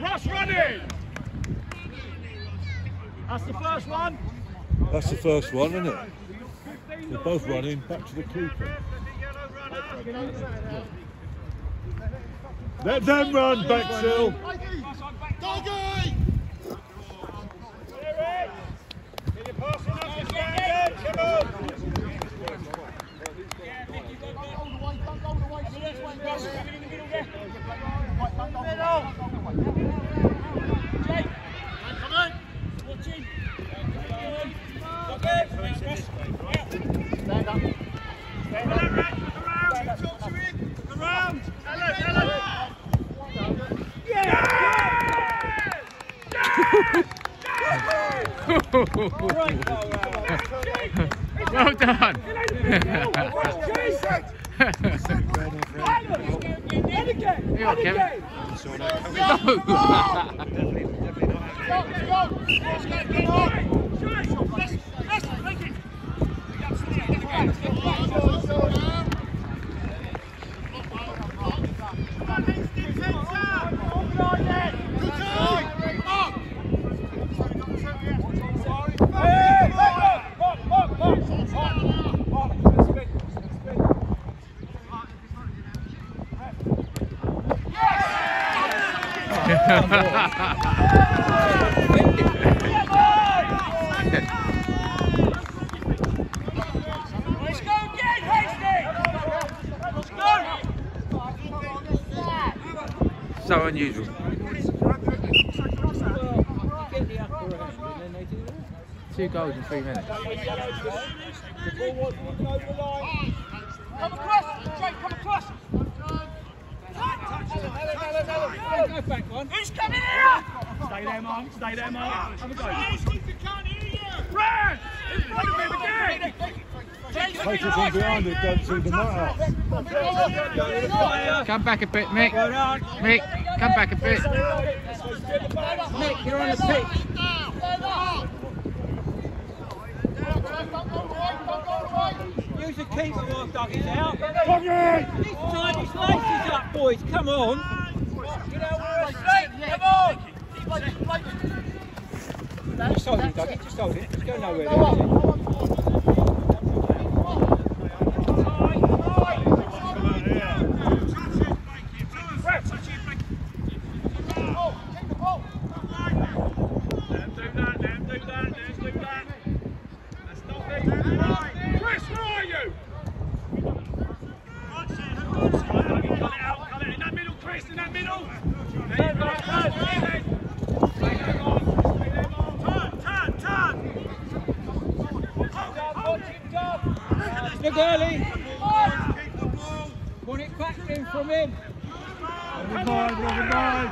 Russ running! That's the first one. That's the first one, isn't it? They're both running back to the keeper. Let them run, Bexhill. Doggy! well done. Got Kevin. Let's go again, Hasty! So unusual. Two goals in three minutes. Come across! Jake, come across! Go back one. Who's coming here? Stay there, Mark. Stay there, Mark. Have a go. Run! In front of him again! Take it from behind it, don't see the mat Come back a bit, Mick. Mick, come back a bit. Nick, you're on the pitch. Use the keeper while Doug is out. He's tying his laces up, boys. Come on. On. Just hold it, Dougie. Just hold it. Just go nowhere. Chris, where are you? In that middle, Chris, in that middle. Look early. Want it back in from him. Never mind, never mind.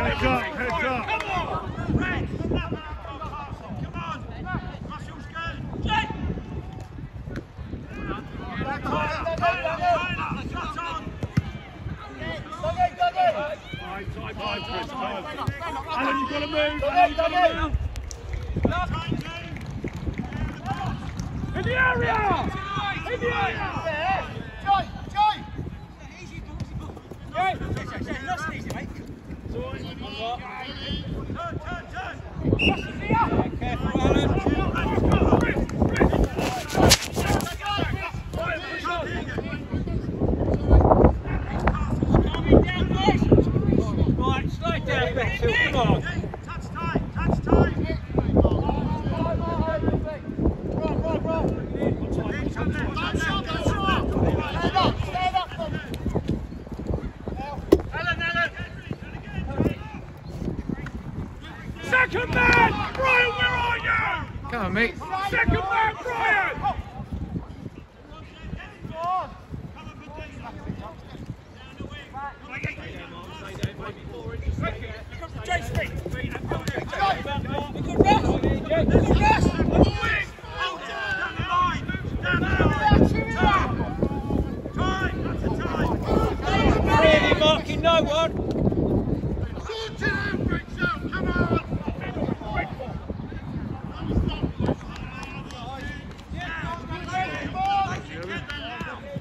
Heads up, heads up. Time, time, time, Chris, time. Alan, you've got to move. Alan, you've got to move. In the area! In the area! Turn, turn, turn! Careful, Alan! On, Mick. Second man, Brian! Good rest! Good rest!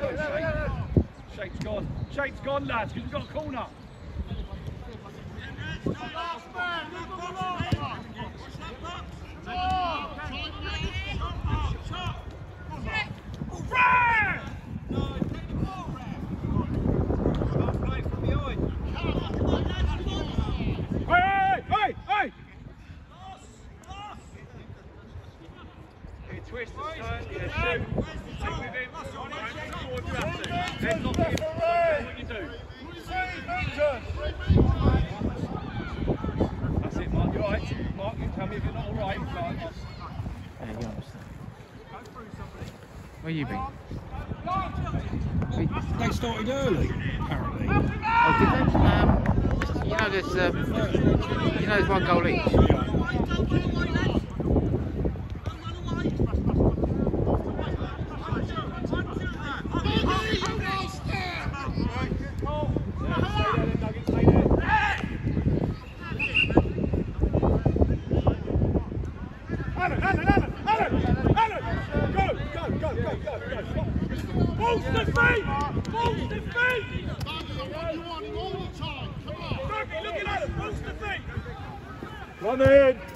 Shape's gone. Shape's gone, lads, because we've got a corner. Oh, right! me if you're not alright. Where you been? They started early, apparently. Oh, did they? Um, you know there's, um, you know there's one goal each. Come on. Run.